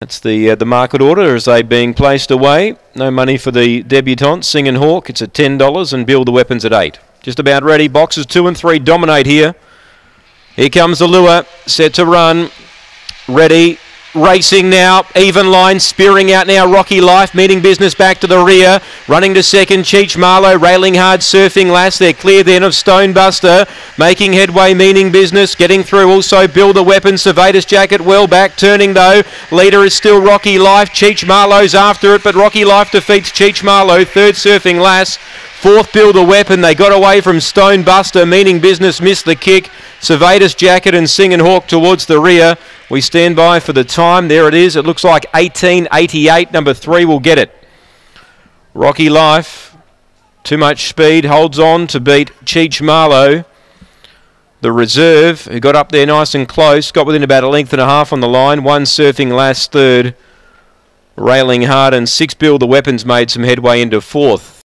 That's the uh, the market order as they being placed away. No money for the debutante Singing Hawk. It's at ten dollars and build the weapons at eight. Just about ready. Boxes two and three dominate here. Here comes the lure, set to run. Ready, Racing now, even line, spearing out now. Rocky Life meeting business back to the rear, running to second. Cheech Marlowe railing hard, surfing last. They're clear then of Stonebuster, making headway, meaning business, getting through. Also, build a weapon. Servatus jacket well back, turning though. Leader is still Rocky Life. Cheech Marlowe's after it, but Rocky Life defeats Cheech Marlowe. Third surfing last. Fourth build a weapon. They got away from Stonebuster, meaning business missed the kick. Servatus jacket and Singing Hawk towards the rear. We stand by for the time. There it is. It looks like 1888. Number three will get it. Rocky Life. Too much speed. Holds on to beat Cheech Marlowe. The reserve, who got up there nice and close, got within about a length and a half on the line. One surfing last third. Railing hard and six build the weapons made some headway into fourth.